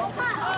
不怕